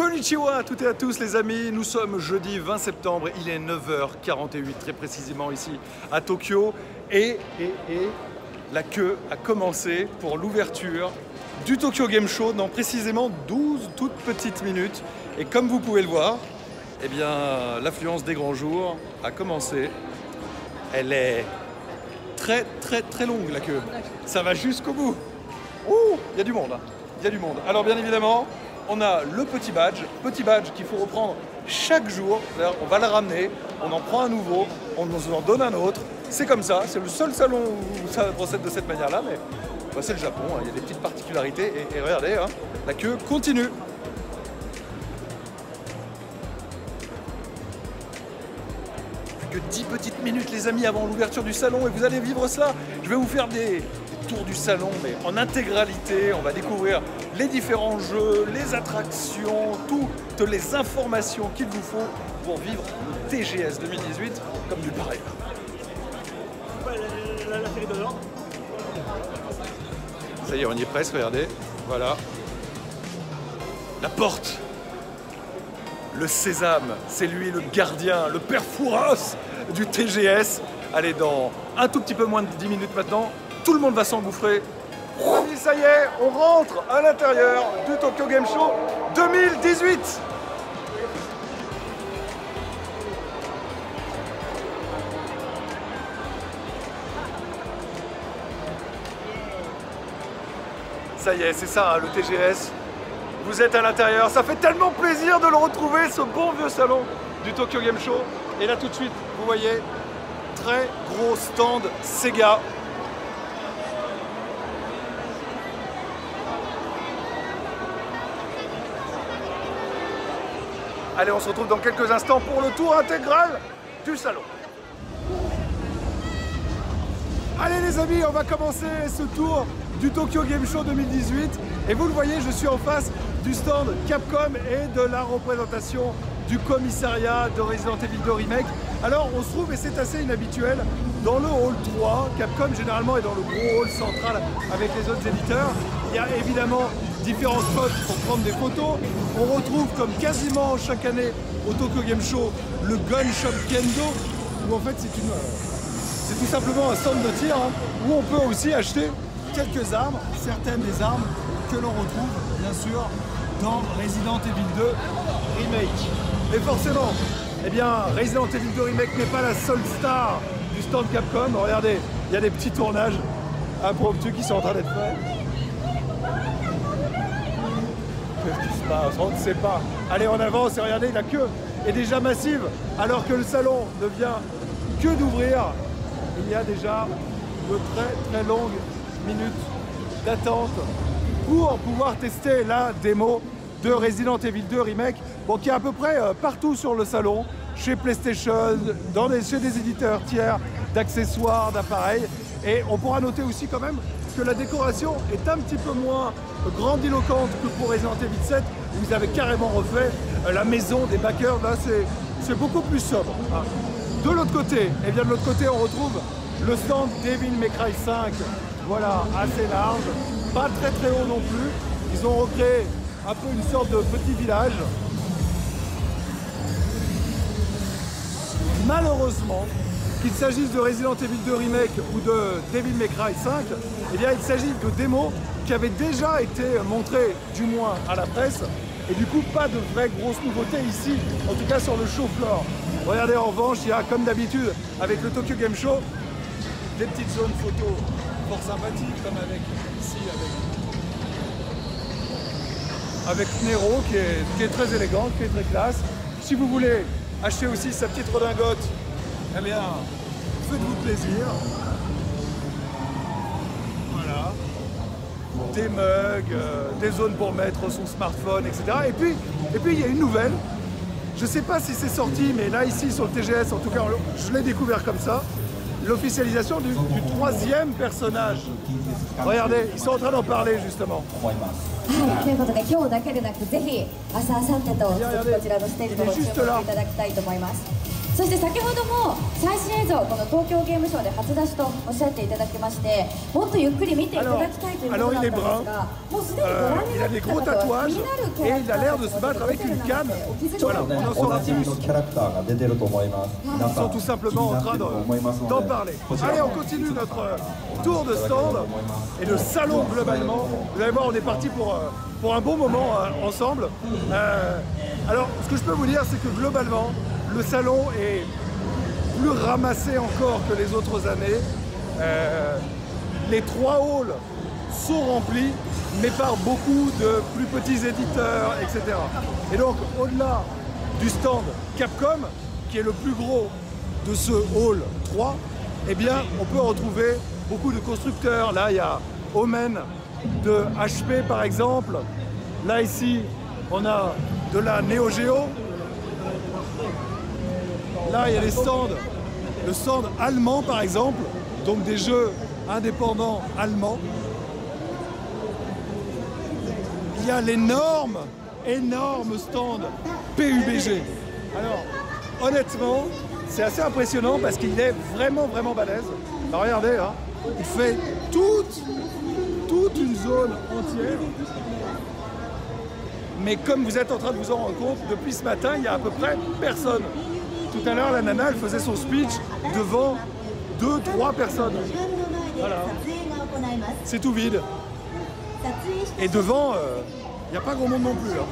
Konnichiwa à toutes et à tous les amis, nous sommes jeudi 20 septembre, il est 9h48 très précisément ici à Tokyo et, la queue a commencé pour l'ouverture du Tokyo Game Show dans précisément 12 toutes petites minutes et comme vous pouvez le voir, eh bien l'affluence des grands jours a commencé. Elle est très très très longue la queue, ça va jusqu'au bout. Ouh, il y a du monde, hein. il y a du monde. Alors bien évidemment, on a le petit badge, petit badge qu'il faut reprendre chaque jour. On va le ramener, on en prend un nouveau, on nous en donne un autre. C'est comme ça, c'est le seul salon où ça procède de cette manière-là, mais bah, c'est le Japon, hein. il y a des petites particularités. Et, regardez, hein, la queue continue. Que 10 petites minutes les amis avant l'ouverture du salon et vous allez vivre cela. Je vais vous faire des, du salon, mais en intégralité. On va découvrir les différents jeux, les attractions, toutes les informations qu'il vous faut pour vivre le TGS 2018 comme du pareil. Ça y est, on y est presque, regardez. Voilà. La porte le sésame, c'est lui le gardien, le père Fouras du TGS. Allez, dans un tout petit peu moins de 10 minutes maintenant, tout le monde va s'engouffrer. Ça y est, on rentre à l'intérieur du Tokyo Game Show 2018 Ça y est, c'est ça, hein, le TGS. Vous êtes à l'intérieur. Ça fait tellement plaisir de le retrouver, ce bon vieux salon du Tokyo Game Show. Et là, tout de suite, vous voyez, très gros stand Sega. Allez, on se retrouve dans quelques instants pour le tour intégral du salon. Allez les amis, on va commencer ce tour du Tokyo Game Show 2018. Et vous le voyez, je suis en face du stand Capcom et de la représentation du commissariat de Resident Evil 2 Remake. Alors on se trouve, et c'est assez inhabituel, dans le hall 3. Capcom généralement est dans le gros hall central avec les autres éditeurs. Il y a évidemment différents spots pour prendre des photos. On retrouve comme quasiment chaque année au Tokyo Game Show le Gun Shop Kendo où en fait c'est une c'est tout simplement un stand de tir hein, où on peut aussi acheter quelques armes, certaines des armes que l'on retrouve bien sûr dans Resident Evil 2 Remake. Et forcément, eh bien Resident Evil 2 Remake n'est pas la seule star du stand Capcom. Regardez, il y a des petits tournages impromptus qui sont en train d'être faits. On ne sait pas. Allez, en avance et regardez, la queue est déjà massive alors que le salon ne vient que d'ouvrir. Il y a déjà de très très longues minutes d'attente pour pouvoir tester la démo de Resident Evil 2 Remake, bon, qui est à peu près euh, partout sur le salon, chez PlayStation, dans chez des éditeurs tiers d'accessoires, d'appareils. Et on pourra noter aussi quand même que la décoration est un petit peu moins grandiloquente que pour Resident Evil 7, où ils avaient carrément refait euh, la maison des backers. Là, c'est beaucoup plus sobre. Ah. De l'autre côté, et eh bien de l'autre côté, on retrouve le stand Devil May Cry 5. Voilà, assez large, pas très très haut non plus. Ils ont recréé un peu une sorte de petit village. Malheureusement, qu'il s'agisse de Resident Evil 2 Remake ou de Devil May Cry 5, eh bien il s'agit de démos qui avaient déjà été montrées du moins à la presse et du coup pas de vraies grosses nouveautés ici, en tout cas sur le show floor. Regardez en revanche, il y a comme d'habitude avec le Tokyo Game Show des petites zones photos fort sympathiques comme avec ici avec, avec Nero qui est, qui est très élégante, qui est très classe. Si vous voulez acheter aussi sa petite redingote eh bien, faites-vous plaisir. Voilà. Des mugs, euh, des zones pour mettre son smartphone, etc. Et puis, et puis il y a une nouvelle. Je ne sais pas si c'est sorti, mais là ici sur le TGS, en tout cas, je l'ai découvert comme ça. L'officialisation du, troisième personnage. Regardez, ils sont en train d'en parler justement. そして先ほども最新映像この東京ゲームショウで初出しとおっしゃっていただきましてもっとゆっくり見ていただきたいということだったんですがもうすでにご覧になってきた方は気になるキャラクターが出てるなってお気づきですか Voilà, on a 同じのキャラクターが出てると思います。皆 Ils さ sont ん tout 気 simplement に en なって train ると思いますの d'en で、 parler. こちら Allez, の on 方 continue ご覧 notre ください tour de stand et le salon globalement. Vous allez voir, on est parti pour, euh, pour un bon moment euh, ensemble. Euh, alors, ce que je peux vous dire, c'est que globalement, le salon est plus ramassé encore que les autres années. Euh, les trois halls sont remplis, mais par beaucoup de plus petits éditeurs, etc. Et donc, au-delà du stand Capcom, qui est le plus gros de ce hall 3, eh bien, on peut retrouver beaucoup de constructeurs. Là, il y a Omen de HP, par exemple. Là, ici, on a de la Neo Geo. Là, il y a les stands, le stand allemand, par exemple, donc des jeux indépendants allemands. Il y a l'énorme, énorme stand PUBG. Alors, honnêtement, c'est assez impressionnant parce qu'il est vraiment, vraiment balèze. Alors, regardez, hein, il fait toute, toute une zone entière. Mais comme vous êtes en train de vous en rendre compte, depuis ce matin, il y a à peu près personne. Tout à l'heure, la nana, elle faisait son speech devant deux, trois personnes. Voilà. C'est tout vide. Et devant, euh, il n'y a pas grand monde non plus. hein.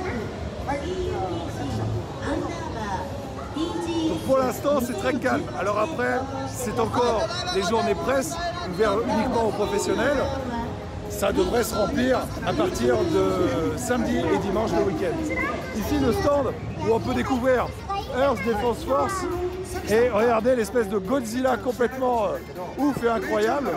Donc pour l'instant, c'est très calme. Alors après, c'est encore des journées presse ouvertes uniquement aux professionnels. Ça devrait se remplir à partir de samedi et dimanche le week-end. Ici, le stand où on peut découvrir Earth Defense Force et regardez l'espèce de Godzilla complètement euh, ouf et incroyable.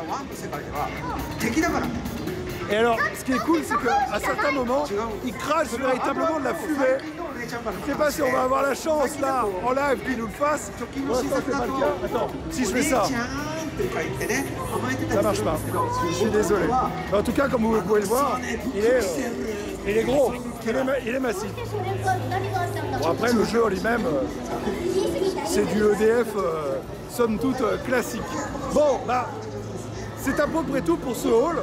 Et alors, ce qui est cool, c'est qu'à certains moments, il crache véritablement de la fumée. Je sais pas si on va avoir la chance là, en live, qu'il nous le fasse. Attends, si je fais ça, ça marche pas. Je suis désolé. En tout cas, comme vous pouvez le voir, il est, euh, il est gros, il est, massif. Bon, après, le jeu en lui-même, euh, c'est du EDF, euh, somme toute, classique. Bon, bah, c'est à peu près tout pour ce hall.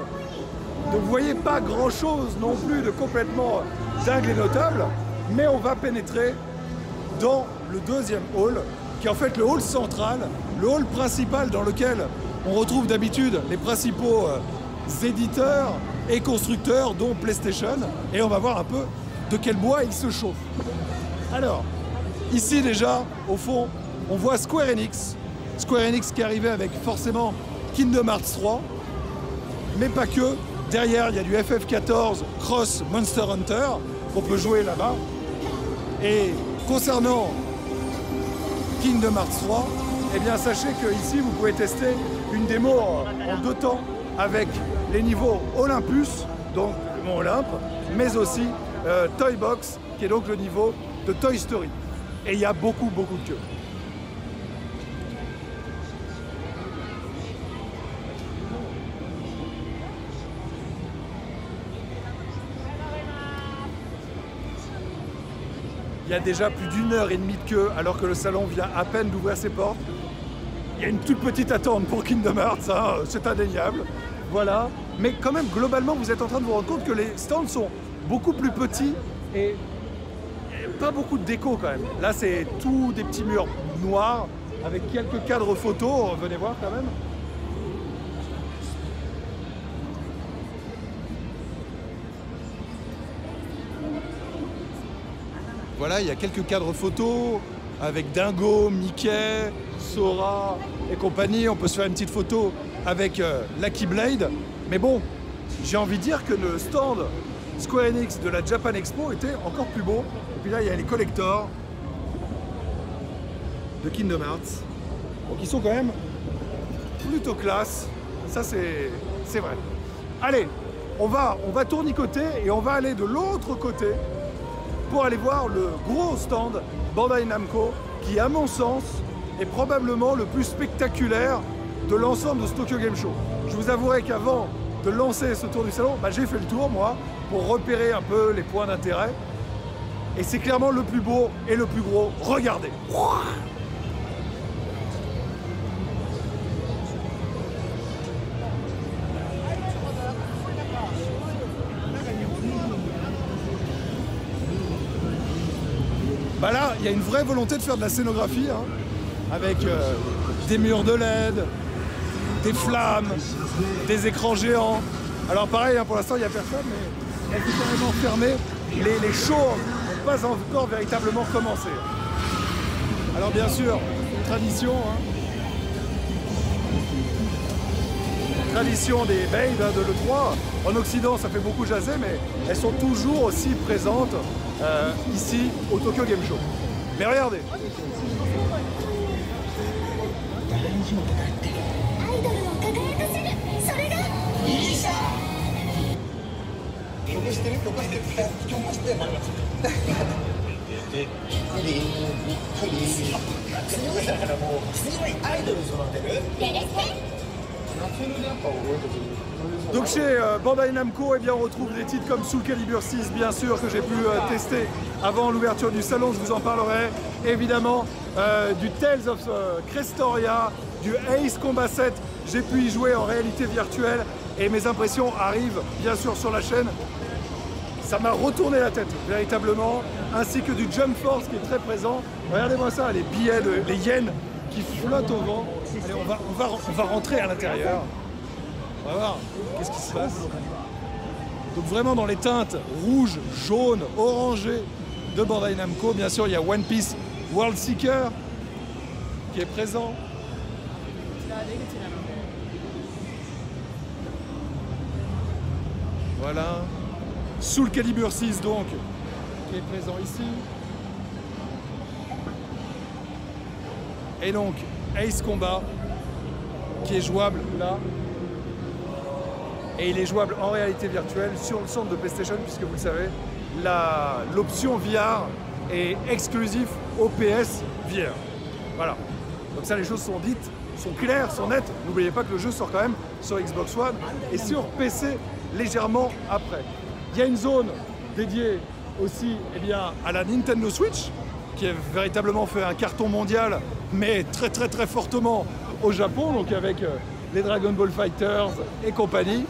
Donc vous voyez pas grand chose non plus de complètement dingue et notable, mais on va pénétrer dans le deuxième hall, qui est en fait le hall central, le hall principal dans lequel on retrouve d'habitude les principaux euh, éditeurs et constructeurs, dont PlayStation, et on va voir un peu de quel bois ils se chauffent. Alors, ici déjà, au fond, on voit Square Enix. Square Enix qui est arrivé avec forcément Kingdom Hearts 3, mais pas que. Derrière, il y a du FF14 Cross Monster Hunter qu'on peut jouer là-bas. Et concernant Kingdom Hearts 3, eh bien sachez que ici vous pouvez tester une démo en deux temps avec les niveaux Olympus, donc le mont Olympe, mais aussi euh, Toy Box, qui est donc le niveau de Toy Story. Et il y a beaucoup, beaucoup de queues. Il y a déjà plus d'une heure et demie de queue alors que le salon vient à peine d'ouvrir ses portes. Il y a une toute petite attente pour Kingdom Hearts, hein, c'est indéniable. Voilà. Mais quand même, globalement, vous êtes en train de vous rendre compte que les stands sont beaucoup plus petits et pas beaucoup de déco quand même. Là, c'est tout des petits murs noirs avec quelques cadres photos. Venez voir quand même. Il y a quelques cadres photos avec Dingo, Mickey, Sora et compagnie. On peut se faire une petite photo avec euh, Lucky Blade. Mais bon, j'ai envie de dire que le stand Square Enix de la Japan Expo était encore plus beau. Et puis là, il y a les collectors de Kingdom Hearts. Donc ils sont quand même plutôt classe. Ça, c'est c'est vrai. Allez, on va, on va tournicoter et on va aller de l'autre côté pour aller voir le gros stand Bandai Namco qui, à mon sens, est probablement le plus spectaculaire de l'ensemble de ce Tokyo Game Show. Je vous avouerai qu'avant de lancer ce tour du salon, bah, j'ai fait le tour, moi, pour repérer un peu les points d'intérêt. Et c'est clairement le plus beau et le plus gros. Regardez il y a une vraie volonté de faire de la scénographie, hein, avec euh, des murs de LED, des flammes, des écrans géants. Alors pareil, hein, pour l'instant, il n'y a personne, mais elle est carrément fermée. Les, shows n'ont pas encore véritablement commencé. Alors bien sûr, tradition, hein, tradition des hein, de l'E3. En Occident, ça fait beaucoup jaser, mais elles sont toujours aussi présentes euh, ici au Tokyo Game Show. Mais regardez. すごいだからもうすごいアイドル育てる Donc chez euh, Bandai Namco, eh bien, on retrouve des titres comme Soul Calibur 6, bien sûr, que j'ai pu euh, tester avant l'ouverture du salon, je vous en parlerai. Évidemment, euh, du Tales of Crestoria, du Ace Combat 7, j'ai pu y jouer en réalité virtuelle et mes impressions arrivent bien sûr sur la chaîne. Ça m'a retourné la tête, véritablement, ainsi que du Jump Force qui est très présent. Regardez-moi ça, les billets, les yens qui flottent au vent. Allez, on va, on va, on va rentrer à l'intérieur. On va voir qu'est-ce qui se passe. Donc vraiment dans les teintes rouge, jaune, orangé de Bandai Namco. Bien sûr, il y a One Piece World Seeker qui est présent. Voilà. Soul Calibur 6 donc, qui est présent ici. Et donc, Ace Combat, qui est jouable là. Et il est jouable en réalité virtuelle sur le centre de PlayStation, puisque vous le savez, l'option VR est exclusive au PS VR. Voilà. Donc ça, les choses sont dites, sont claires, sont nettes. N'oubliez pas que le jeu sort quand même sur Xbox One et sur PC légèrement après. Il y a une zone dédiée aussi eh bien, à la Nintendo Switch, qui a véritablement fait un carton mondial, mais très très très fortement au Japon, donc avec euh, les Dragon Ball Fighters et compagnie.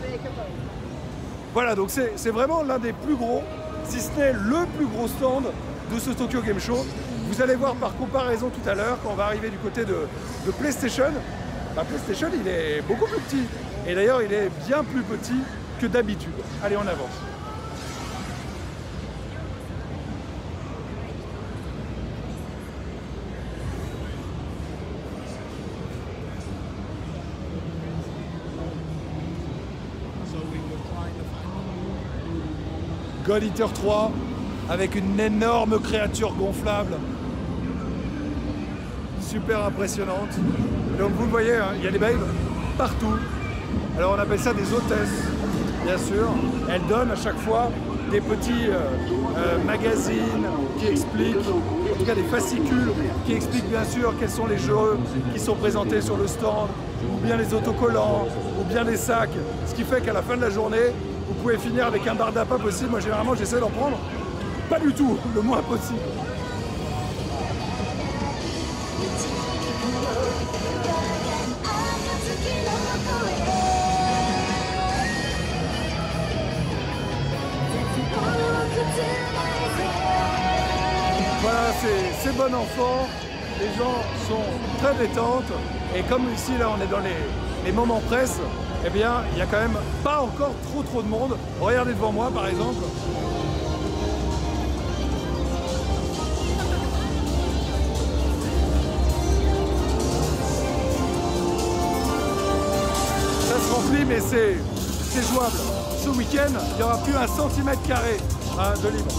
Voilà, donc c'est vraiment l'un des plus gros, si ce n'est le plus gros stand de ce Tokyo Game Show. Vous allez voir par comparaison tout à l'heure, quand on va arriver du côté de, PlayStation, bah, PlayStation il est beaucoup plus petit. Et d'ailleurs il est bien plus petit que d'habitude. Allez, on avance. God Eater 3 avec une énorme créature gonflable. Super impressionnante. donc vous le voyez, hein, il y a des babes partout. Alors on appelle ça des hôtesses, bien sûr. Elles donnent à chaque fois des petits euh, euh, magazines qui expliquent, en tout cas des fascicules qui expliquent bien sûr quels sont les jeux qui sont présentés sur le stand, ou bien les autocollants, ou bien les sacs. Ce qui fait qu'à la fin de la journée, vous pouvez finir avec un barda pas possible. Moi, généralement, j'essaie d'en prendre pas du tout, le moins possible. Voilà, c'est bon enfant, les gens sont très détentes et comme ici là on est dans les, les moments presse, eh bien, il n'y a quand même pas encore trop trop de monde. Regardez devant moi, par exemple. Ça se remplit, mais c'est jouable. Ce week-end, il n'y aura plus un centimètre carré hein, de libre.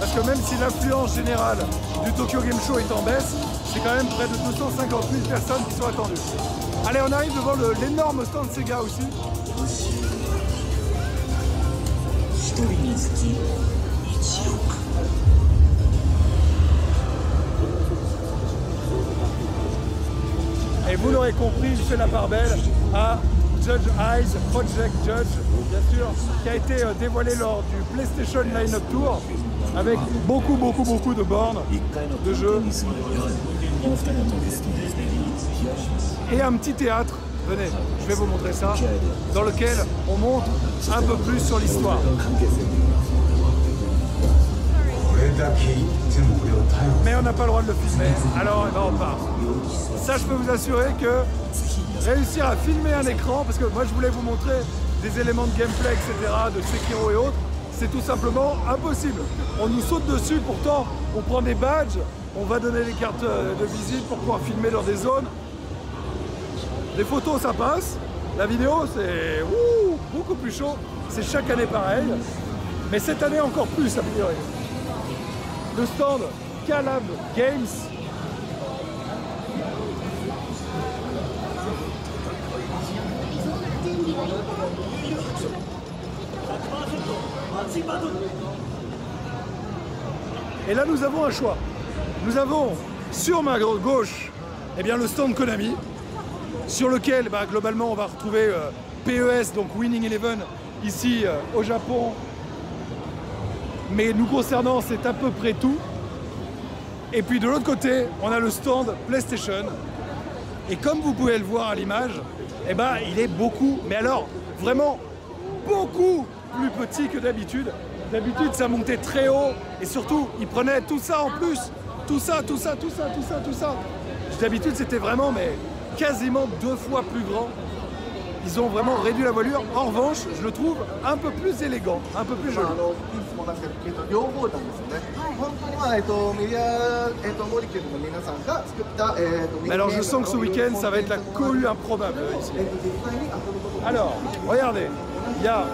Parce que même si l'influence générale du Tokyo Game Show est en baisse, c'est quand même près de 250 000 personnes qui sont attendues. Allez, on arrive devant l'énorme stand Sega aussi. Et vous l'aurez compris, je fais la part belle à Judge Eyes, Project Judge, bien sûr, qui a été euh, dévoilé lors du PlayStation Line-Up Tour, avec beaucoup, beaucoup, beaucoup de bornes de jeux et un petit théâtre, venez, je vais vous montrer ça, dans lequel on montre un peu plus sur l'histoire. Mais on n'a pas le droit de le filmer, alors on part. Ça, je peux vous assurer que réussir à filmer un écran, parce que moi je voulais vous montrer des éléments de gameplay, etc., de Sekiro et autres, c'est tout simplement impossible. On nous saute dessus, pourtant on prend des badges, on va donner les cartes euh, de visite pour pouvoir filmer dans des zones. Les photos ça passe, la vidéo c'est beaucoup plus chaud, c'est chaque année pareil, mais cette année encore plus a priori. Le stand Calab Games. Et là, nous avons un choix. Nous avons sur ma gauche eh bien, le stand Konami, sur lequel bah, globalement on va retrouver euh, PES, donc Winning Eleven, ici euh, au Japon. Mais nous concernant, c'est à peu près tout. Et puis de l'autre côté, on a le stand PlayStation. Et comme vous pouvez le voir à l'image, eh ben, il est beaucoup, mais alors vraiment beaucoup plus petit que d'habitude. D'habitude, ça montait très haut et surtout, il prenait tout ça en plus. Tout ça, tout ça, tout ça, tout ça, tout ça. D'habitude, c'était vraiment mais quasiment deux fois plus grand. Ils ont vraiment réduit la voilure. En revanche, je le trouve un peu plus élégant, un peu plus joli. Alors je sens que ce week-end, ça va être la cohue improbable ici. Alors, regardez, il y a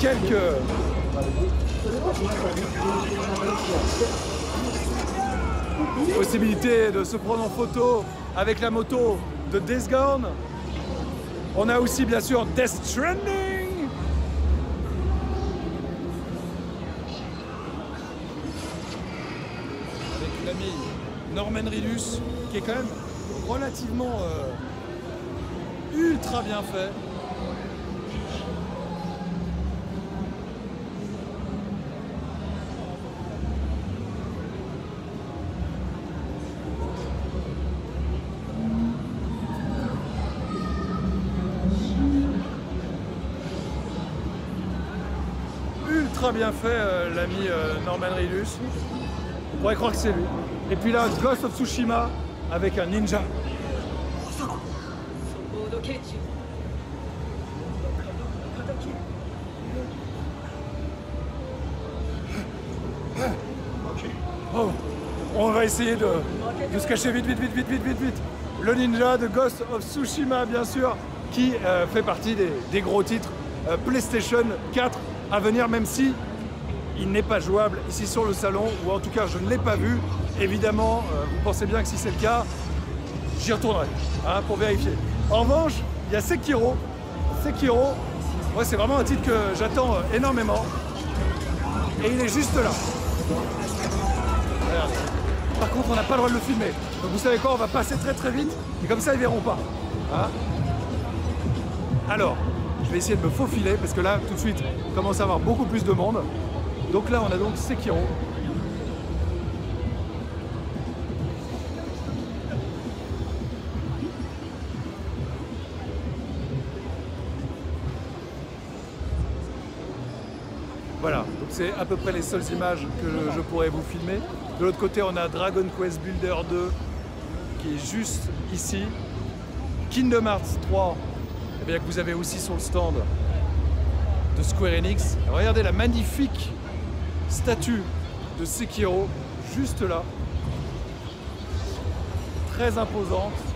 quelques possibilités de se prendre en photo avec la moto de Gone. On a aussi bien sûr Death Stranding. Avec l'ami Norman Ridus, qui est quand même relativement euh, ultra bien fait. Bien fait, euh, l'ami euh, Norman Ridus. On pourrait croire que c'est lui. Et puis là, Ghost of Tsushima avec un ninja. Oh, on va essayer de, se cacher vite, vite, vite, vite, vite, vite, vite. Le ninja de Ghost of Tsushima, bien sûr, qui euh, fait partie des, gros titres PlayStation 4 à venir, même si il n'est pas jouable ici sur le salon, ou en tout cas je ne l'ai pas vu. Évidemment, euh, vous pensez bien que si c'est le cas, j'y retournerai hein, pour vérifier. En revanche, il y a Sekiro. Sekiro, ouais, c'est vraiment un titre que j'attends euh, énormément. Et il est juste là. Par contre, on n'a pas le droit de le filmer. Donc vous savez quoi, on va passer très très vite, et comme ça ils verront pas. Hein. Alors, vais essayer de me faufiler parce que là, tout de suite, commence à avoir beaucoup plus de monde. Donc là, on a donc Sekiro. Voilà, donc c'est à peu près les seules images que je pourrais vous filmer. De l'autre côté, on a Dragon Quest Builder 2 qui est juste ici. Kingdom Hearts 3 eh que vous avez aussi sur le stand de Square Enix. Regardez la magnifique statue de Sekiro juste là. Très imposante.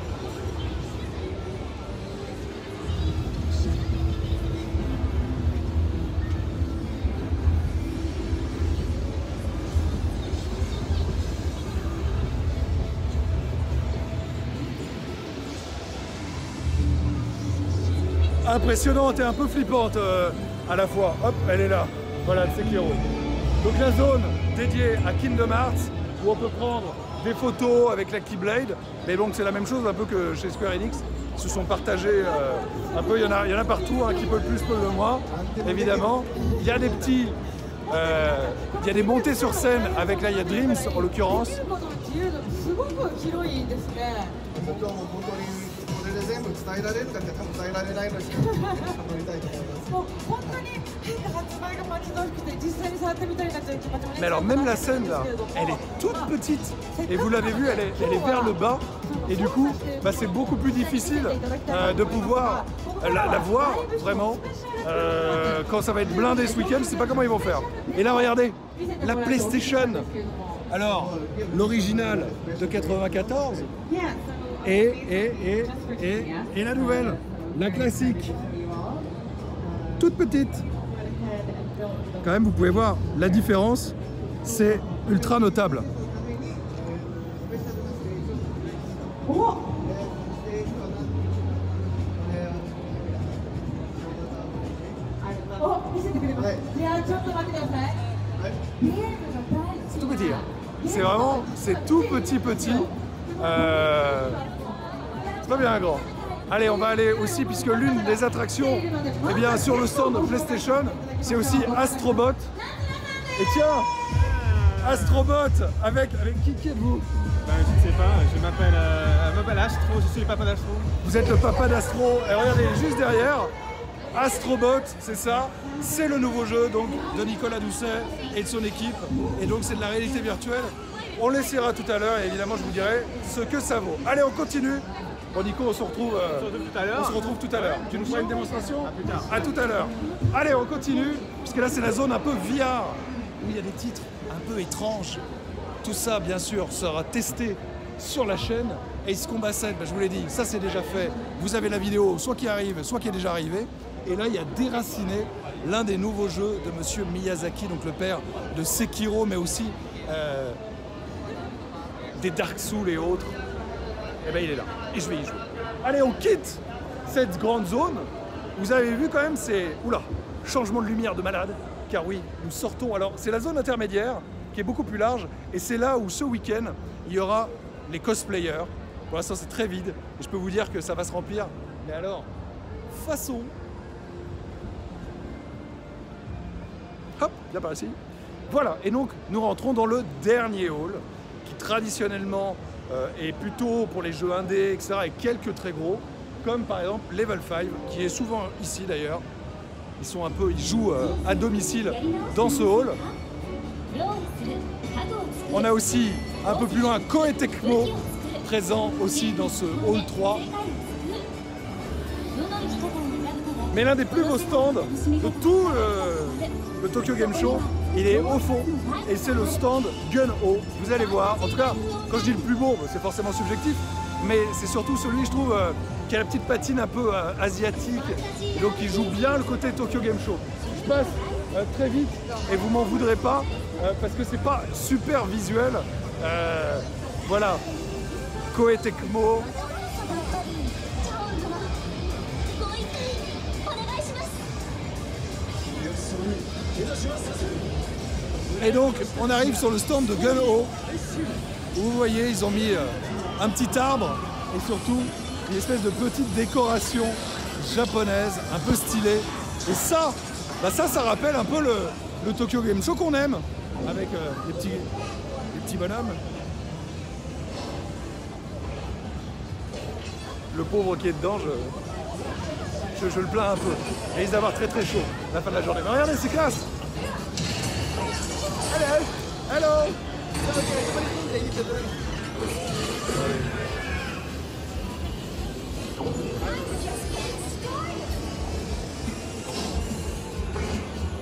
Impressionnante et un peu flippante euh, à la fois. Hop, elle est là. Voilà, le Sekiro. Donc la zone dédiée à Kingdom Hearts, où on peut prendre des photos avec la Keyblade. Mais donc c'est la même chose un peu que chez Square Enix. Ils se sont partagés euh, un peu, il y en a, il y en a partout, hein, qui peut le plus, peut le moins, évidemment. Il y a des petits... Euh, il y a des montées sur scène avec là, il y a Dreams en l'occurrence. Mais alors même la scène là, elle est toute petite. Et vous l'avez vu, elle est, elle est vers le bas. Et du coup bah, c'est beaucoup plus difficile euh, de pouvoir la, voir vraiment euh, quand ça va être blindé ce week-end, je sais pas comment ils vont faire. Et là regardez, la PlayStation, alors l'original de 94 et, et, et, et, et la nouvelle, la classique, toute petite. Quand même, vous pouvez voir la différence, c'est ultra notable. C'est tout petit. Hein. C'est vraiment, c'est tout petit petit. Euh, pas bien grand. Allez, on va aller aussi, puisque l'une des attractions, eh bien, sur le stand de PlayStation, c'est aussi Astrobot. Et tiens, Astrobot, avec, avec qui, qui êtes-vous? Ben, Je ne sais pas, je m'appelle euh, Astro, je suis le papa d'Astro. Vous êtes le papa d'Astro, et regardez, juste derrière, Astrobot, c'est ça, c'est le nouveau jeu donc de Nicolas Doucet et de son équipe, et donc c'est de la réalité virtuelle. On l'essaiera tout à l'heure et évidemment je vous dirai ce que ça vaut. Allez, on continue. Bon Nico, on se retrouve, euh, tout à l'heure. On se retrouve tout à l'heure. Tu nous feras une démonstration À tout à l'heure. Allez, on continue, puisque là c'est la zone un peu VR, où il y a des titres un peu étranges. Tout ça, bien sûr, sera testé sur la chaîne. Ace Combat 7, je vous l'ai dit, ça c'est déjà fait. Vous avez la vidéo, soit qui arrive, soit qui est déjà arrivé. Et là, il y a Déraciné, l'un des nouveaux jeux de Monsieur Miyazaki, donc le père de Sekiro, mais aussi euh, des Dark Souls et autres, et eh bien il est là. Et je vais y jouer. Allez, on quitte cette grande zone. Vous avez vu quand même, c'est... Oula, changement de lumière de malade. Car oui, nous sortons... Alors, c'est la zone intermédiaire qui est beaucoup plus large. Et c'est là où ce week-end, il y aura les cosplayers. Pour l'instant, c'est très vide. Et je peux vous dire que ça va se remplir. Mais alors, façon... Hop, viens par ici. Voilà, et donc nous rentrons dans le dernier hall traditionnellement euh, est plutôt pour les jeux indés, etc., et quelques très gros, comme par exemple Level 5, qui est souvent ici d'ailleurs. Ils sont un peu, ils jouent euh, à domicile dans ce hall. On a aussi un peu plus loin Koei Tecmo présent aussi dans ce hall 3. Mais l'un des plus beaux stands de tout le Tokyo Game Show, il est au fond et c'est le stand Gun Ho. Vous allez voir, en tout cas, je dis le plus beau, c'est forcément subjectif, mais c'est surtout celui, je trouve, euh, qui a la petite patine un peu euh, asiatique, donc qui joue bien le côté Tokyo Game Show. Je passe euh, très vite et vous m'en voudrez pas parce que c'est pas super visuel. voilà, Tecmo, Et donc, on arrive sur le stand de Gun Ho, où vous voyez, ils ont mis euh, un petit arbre et surtout une espèce de petite décoration japonaise, un peu stylée. Et ça, bah ça, ça rappelle un peu le, Tokyo Game Show qu'on aime, avec euh, les, petits, petits bonhommes. Le pauvre qui est dedans, je, je, le plains un peu. Et il d'avoir très très chaud la fin de la journée. Mais regardez, c'est classe Hello. Hello.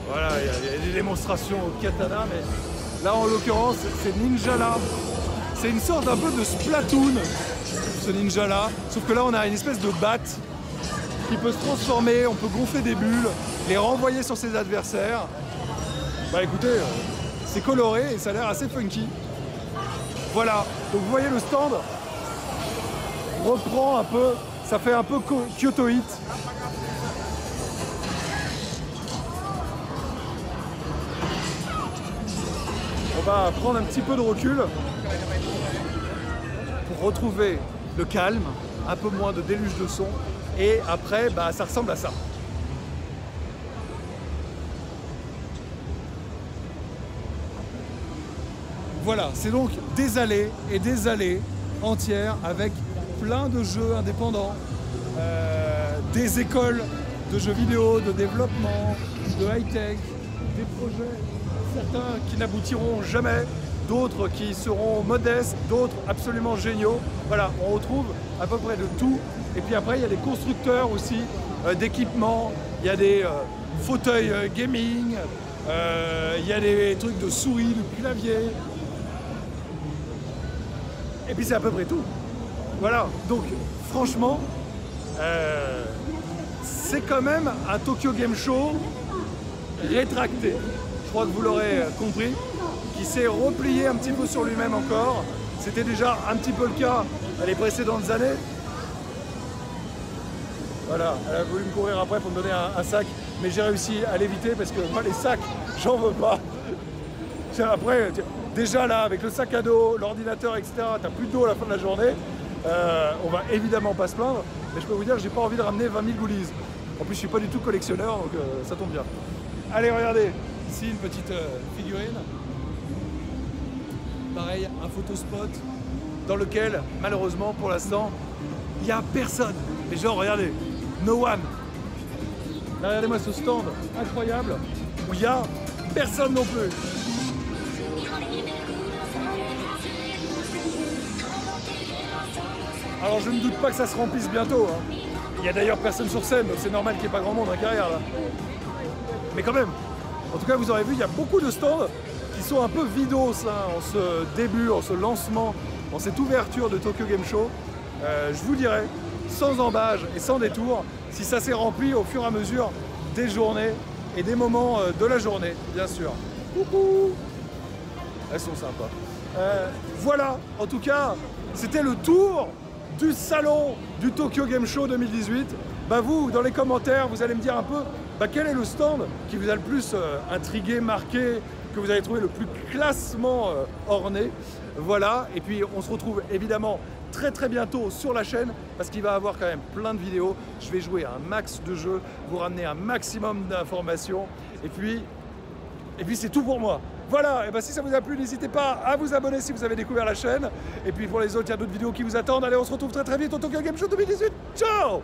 Voilà, il y, a des démonstrations au katana, mais là en l'occurrence c'est Ninjala. C'est une sorte un peu de Splatoon, ce Ninjala. Sauf que là on a une espèce de batte qui peut se transformer, on peut gonfler des bulles, les renvoyer sur ses adversaires. Bah écoutez, euh, c'est coloré et ça a l'air assez funky. Voilà, donc vous voyez le stand reprend un peu, ça fait un peu Kyoto Hit. On va prendre un petit peu de recul pour retrouver le calme, un peu moins de déluge de son et après bah, ça ressemble à ça. Voilà, c'est donc des allées et des allées entières avec plein de jeux indépendants, des écoles de jeux vidéo, de développement, de high-tech, des projets, certains qui n'aboutiront jamais, d'autres qui seront modestes, d'autres absolument géniaux. Voilà, on retrouve à peu près de tout. Et puis après, il y a des constructeurs aussi euh, d'équipements, il y a des euh, fauteuils euh, gaming, il y a des trucs de souris, de clavier. Et puis c'est à peu près tout. Voilà, donc franchement, c'est quand même un Tokyo Game Show rétracté. Je crois que vous l'aurez compris qui s'est replié un petit peu sur lui-même encore. C'était déjà un petit peu le cas les précédentes années. Voilà, elle a voulu me courir après pour me donner un, sac, mais j'ai réussi à l'éviter parce que moi les sacs, j'en veux pas. Après, déjà là, avec le sac à dos, l'ordinateur, etc., t'as plus d'eau à la fin de la journée. Euh, on va évidemment pas se plaindre, mais je peux vous dire, j'ai pas envie de ramener 20 000 goodies. En plus, je suis pas du tout collectionneur, donc euh, ça tombe bien. Allez, regardez, ici une petite euh, figurine pareil, un photospot dans lequel, malheureusement, pour l'instant, il n'y a personne. Mais genre, regardez, no one. regardez-moi ce stand incroyable où il n'y a personne non plus. Alors je ne doute pas que ça se remplisse bientôt. Hein. Il n'y a d'ailleurs personne sur scène, donc c'est normal qu'il n'y ait pas grand monde en carrière là. Mais quand même, en tout cas vous aurez vu, il y a beaucoup de stands sont un peu vidos en ce début, en ce lancement, en cette ouverture de Tokyo Game Show. Euh, je vous dirai, sans embâge et sans détour, si ça s'est rempli au fur et à mesure des journées et des moments euh, de la journée, bien sûr. Coucou Elles sont sympas. Euh, voilà, en tout cas, c'était le tour du salon du Tokyo Game Show 2018. Bah vous, dans les commentaires, vous allez me dire un peu bah, quel est le stand qui vous a le plus intrigué, marqué, que vous avez trouvé le plus classement euh, orné? Voilà, et puis on se retrouve évidemment très très bientôt sur la chaîne parce qu'il va y avoir quand même plein de vidéos. Je vais jouer un max de jeux, vous ramener un maximum d'informations et puis, et puis c'est tout pour moi. Voilà, et ben si ça vous a plu, n'hésitez pas à vous abonner si vous avez découvert la chaîne. Et puis pour les autres, il y a d'autres vidéos qui vous attendent. Allez, on se retrouve très très vite au Tokyo Game Show 2018. Ciao